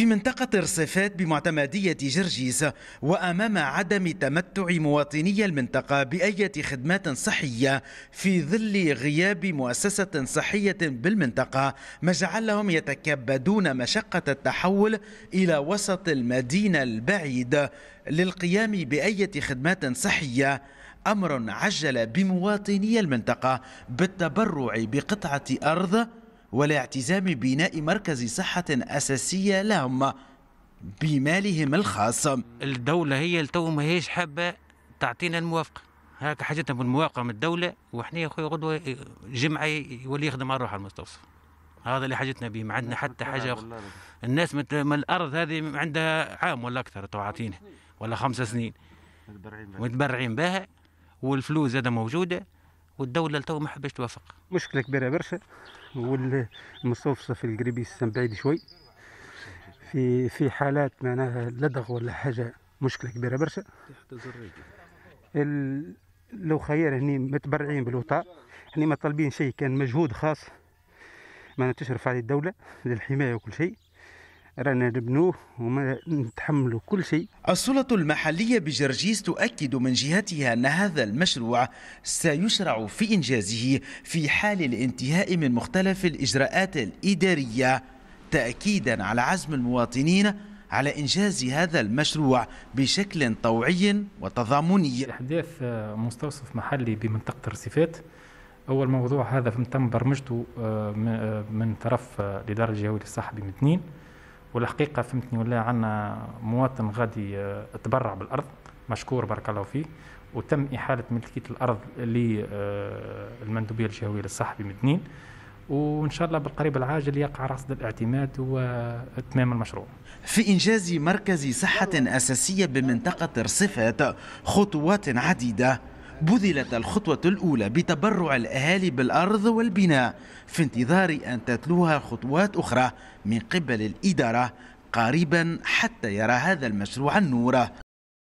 في منطقة رصيفات بمعتمدية جرجيس وأمام عدم تمتع مواطني المنطقة بأية خدمات صحية في ظل غياب مؤسسة صحية بالمنطقة ما جعلهم يتكبدون مشقة التحول إلى وسط المدينة البعيد للقيام بأية خدمات صحية. أمر عجل بمواطني المنطقة بالتبرع بقطعة أرض والاعتزام ببناء مركز صحة أساسية لهم بمالهم الخاص. الدولة هي التو ما هيش حابة تعطينا الموافقة. هاك حاجتنا بالموافقة من الدولة وإحنا يا أخوي غدوة جمعة يولي يخدم على روح المستوصف. هذا اللي حاجتنا به ما عندنا حتى حاجة الناس من الأرض هذه عندها عام ولا أكثر تعطينا ولا خمس سنين. متبرعين بها والفلوس هذا موجودة. والدولة التو ما حبش توافق. مشكلة كبيرة برشا والمستوصف القريبيس بعيد شوي. في في حالات معناها لدغ ولا حاجة مشكلة كبيرة برشا. لو خير هني متبرعين بالوطاء هني ما طالبين شيء كان مجهود خاص ما تشرف عليه الدولة للحماية وكل شيء. رانا نبنوه وما نتحملوا كل شيء. السلطة المحلية بجرجيس تؤكد من جهتها أن هذا المشروع سيشرع في إنجازه في حال الانتهاء من مختلف الإجراءات الإدارية تأكيدا على عزم المواطنين على إنجاز هذا المشروع بشكل طوعي وتضامني. إحداث مستوصف محلي بمنطقة الرصيفات. أول موضوع هذا تم برمجته آه، آه، من طرف الإدارة الجهوية للصحة بمتنين والحقيقة فهمتني ولا عندنا مواطن غادي آه، تبرع بالأرض مشكور بارك الله فيه وتم إحالة ملكية الأرض للمندوبية الجهوية للصحة بمتنين وإن شاء الله بالقريب العاجل يقع رصد الاعتماد واتمام المشروع. في إنجاز مركز صحة أساسية بمنطقة رصفات خطوات عديدة بذلت الخطوة الأولى بتبرع الأهالي بالأرض والبناء في انتظار أن تتلوها خطوات أخرى من قبل الإدارة قريبا حتى يرى هذا المشروع النور.